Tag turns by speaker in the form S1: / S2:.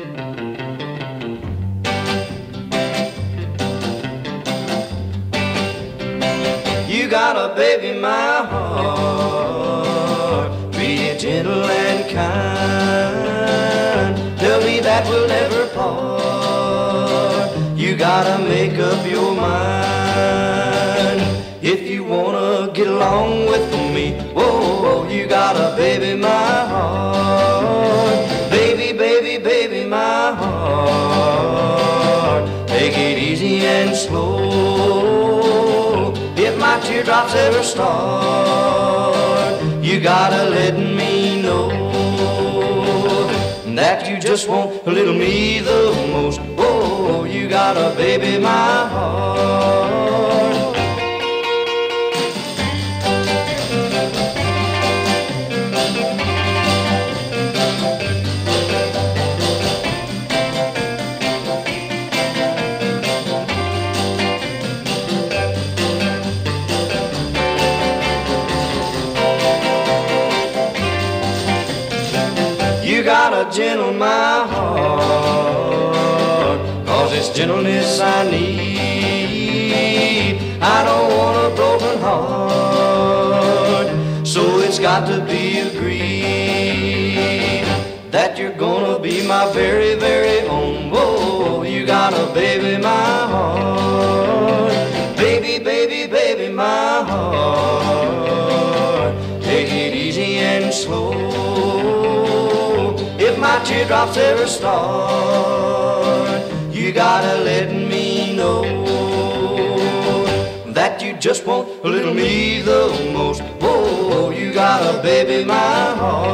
S1: You got a baby, my heart. Be gentle and kind. Tell me that we'll never part. You gotta make up your mind. If you wanna get along with me, whoa, Baby, my heart. Take it easy and slow. If my teardrops ever start, you gotta let me know that you just want a little me the most. Oh, you got a baby, my heart. You got a gentle my heart, cause it's gentleness I need. I don't want a broken heart, so it's got to be agreed that you're gonna be my very, very own. Whoa, you got a baby, my heart, baby, baby, baby, my heart. Take it easy and slow. My teardrops ever start, you gotta let me know that you just want a little me the most. Whoa, you got a baby, my heart.